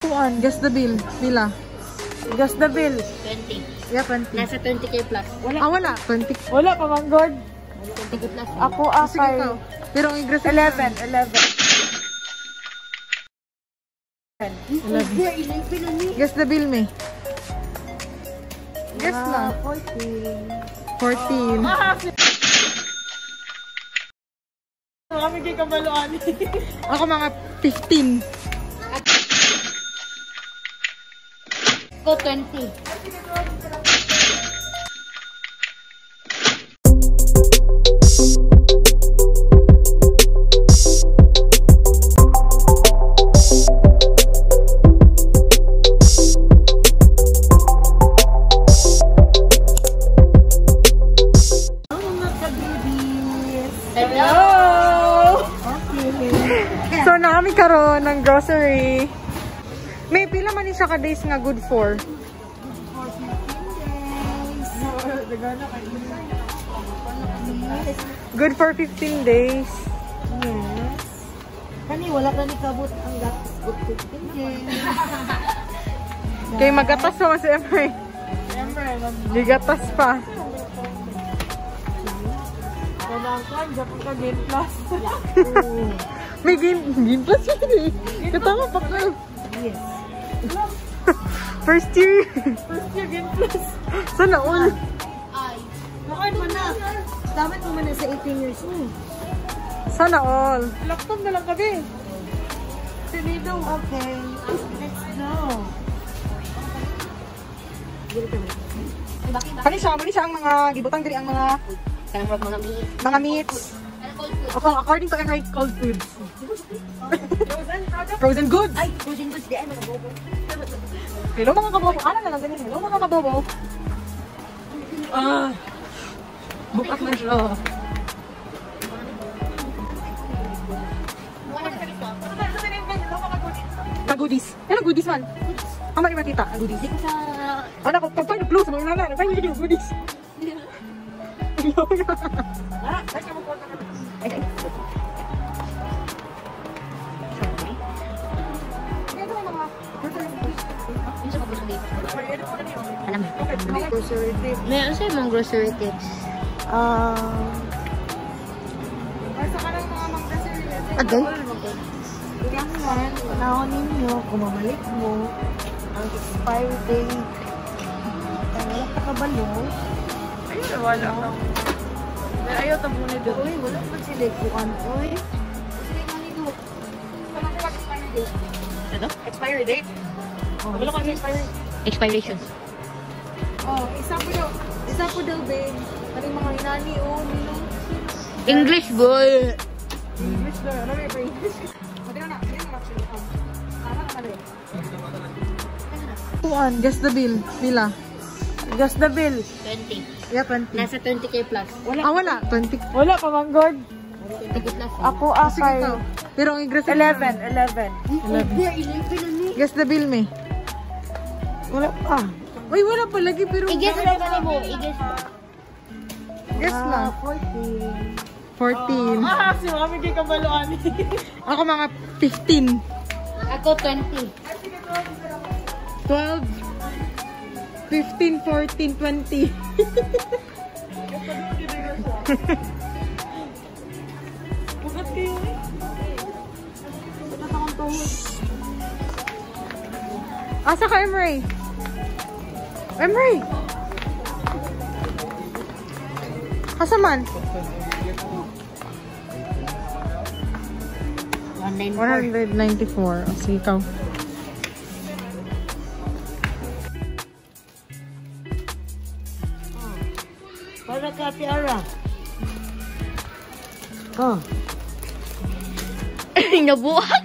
Kuan, guess the bill nila. Guess the bill. 20. Yeah, 20. Nasa 20k plus. Ah, wala. 20. Wala pa man God. 20k plus. Ako ah, Sige ikaw. Pero ang igres 11, 11. 11. Guess the bill, me. Guess lang. 14. Kami kay kabaluan. Ako mga 15. Ko 20. Hello! So, na kami karon ng grocery. May pila man ni siya ka days nga good for. Good for 15 days. Yes. Kani wala ka ni kabot ang good 15 days. Kay magatas pa mas Emery. Remember, mag Gigatas pa. kailangan ka, Japan ka game plus. May game, game plus yun eh. Katama pa ka. Yes. First year. First year game plus. Sana all. Bakit mo na? Dapat mo na sa 18 years old. Sana all. Laptop na lang kami. Sinido. Okay. Let's go. Kani siya, mali siya ang mga gibutang diri ang mga mga mga meat. Meats. Okay, according to Enright cold foods. Frozen goods. Ay, frozen goods di ay mga bobo. Hello mga kabobo. Ano na lang ganyan? Hello mga kabobo. Ah. Bukas na siya. Goodies. Ano goodies man? Ang mali makita, ang goodies. Di ko sa... Ano ko, pag paano close mo yung nana, paano yung goodies? Yung sa Alam mo. Grocery trip. May ano sa'yo mga grocery tips? Um, Agay? kailangan, panahon ninyo, kung mamalik mo, ang expiry date, ang wala ka kabalo, Ayun, wala ka. Ayaw tabo ni doon. uy, wala pa sila kuan, uy. Ano? Expiry date? Oh, Wala ka expiry. Expirations. oh, isa po daw, isa po daw, babe. Kaning mga inani, oh, nino. English boy! English na. Ano may pa English? Pati na na. Hindi na actually. Tama na rin. Kuan, guess the bill nila. Guess the bill. 20. Yeah, 20. Nasa 20k plus. Ah, wala. 20. Wala pa man, God. 20k plus. Ako, ah, Sige ikaw. Pero ang igres 11, 11. 11. Guess the bill, me. Wala pa. Uy, wala pa lagi pero... I-guess lang kami mo. I-guess mo. Guess lang. Ah, 14. 14. Ah, si mami kay kabaluan. Ako mga 15. Ako 20. 12. 15, 14, 20. Bukat kayo eh. Asa ka, Emery? Emery! Asa man? 194. 194. O, sige, ikaw. Para ka, Tiara. Oh. Nabuhat.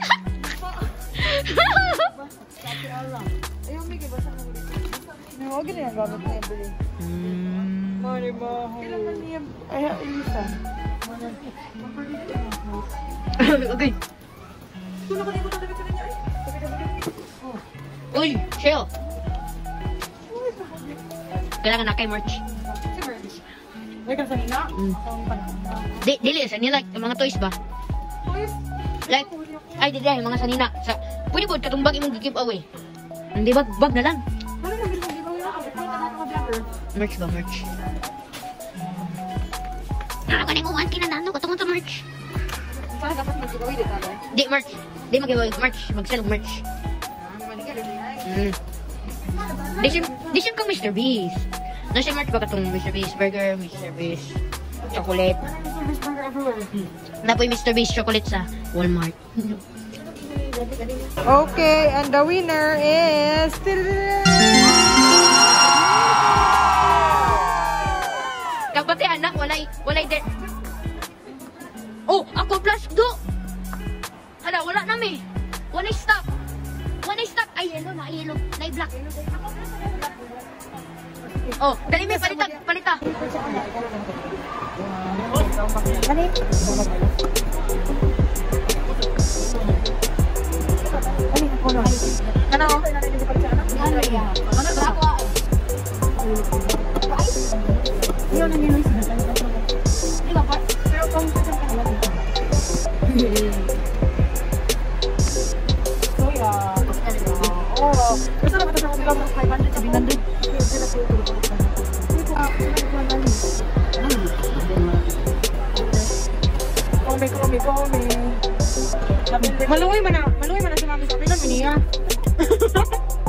Ayaw, Miki, basta mo ulit. Huwag na yung gamit na ibili. Mari ba? Kailan man niya? Ay, Elisa. okay. Uy, Shell. Kailangan na kay merch. May kansanina? Di, dili, sa nila, mga toys ba? Toys? Like, ay, di, mga sanina. Sa Pwede po, katong bag imong give away. Hindi, bag, bag na lang. Merch ba, merch? Ka mo, one kinanano, katong sa merch. Sana dapat mag-giveaway dito tayo. Di, merch. Di mag-giveaway, merch. Mag-sell merch. Mm. Di siya, di siya kang Mr. Beast. Na siya merch ba katong Mr. Beast Burger, Mr. Beast Chocolate. Service burger everywhere. Na po yung Mr. Beast Chocolate sa Walmart. Okay, and the winner is... Kapati anak, walay, walay der. Oh, ako plus do. Hala, wala na mi. Walay stop. Walay stop. Ay, yellow na, yellow. Na black. Oh, dali mi palita, palita. Ano? Ano ba gusto na ba ito sa ng 500 sa 700? Kome, kome, kome. Maluoy man na. Maluoy man na si Mami sa pilan. Miniya.